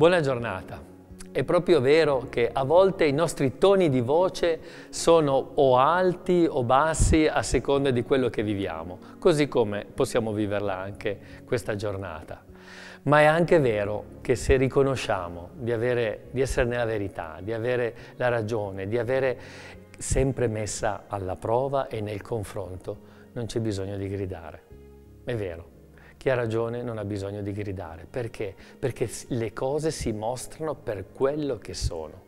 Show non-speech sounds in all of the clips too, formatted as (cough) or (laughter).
Buona giornata. È proprio vero che a volte i nostri toni di voce sono o alti o bassi a seconda di quello che viviamo, così come possiamo viverla anche questa giornata. Ma è anche vero che se riconosciamo di, avere, di essere nella verità, di avere la ragione, di avere sempre messa alla prova e nel confronto, non c'è bisogno di gridare. È vero. Chi ha ragione non ha bisogno di gridare. Perché? Perché le cose si mostrano per quello che sono.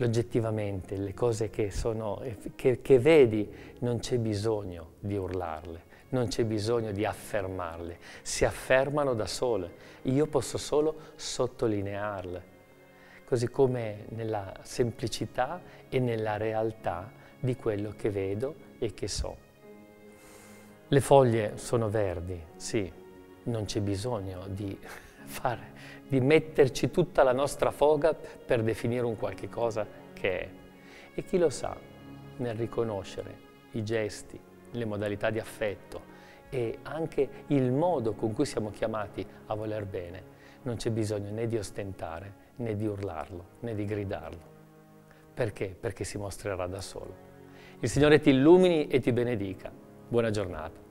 Oggettivamente, le cose che, sono, che, che vedi, non c'è bisogno di urlarle, non c'è bisogno di affermarle, si affermano da sole. Io posso solo sottolinearle, così come nella semplicità e nella realtà di quello che vedo e che so. Le foglie sono verdi, sì, non c'è bisogno di, (laughs) fare, di metterci tutta la nostra foga per definire un qualche cosa che è. E chi lo sa, nel riconoscere i gesti, le modalità di affetto e anche il modo con cui siamo chiamati a voler bene, non c'è bisogno né di ostentare, né di urlarlo, né di gridarlo. Perché? Perché si mostrerà da solo. Il Signore ti illumini e ti benedica. Buona giornata.